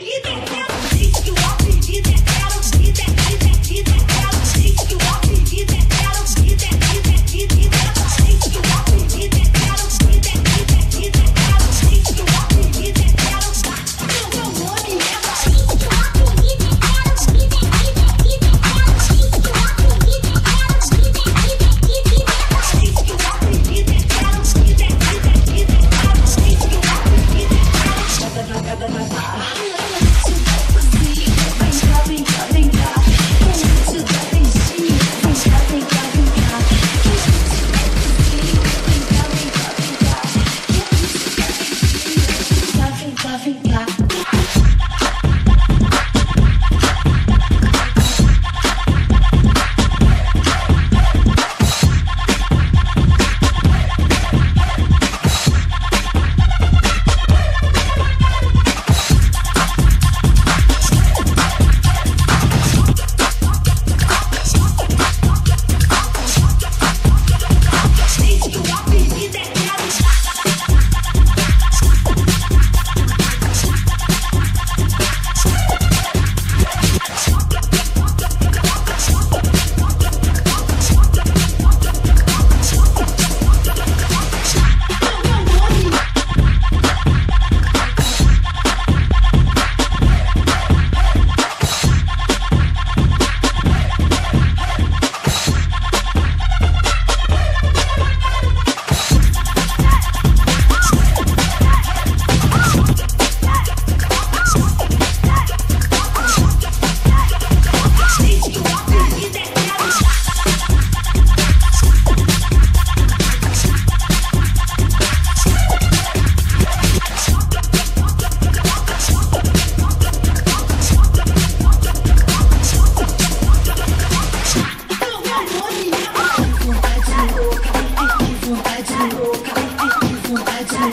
Did that, did that, did you, did that,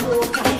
walk.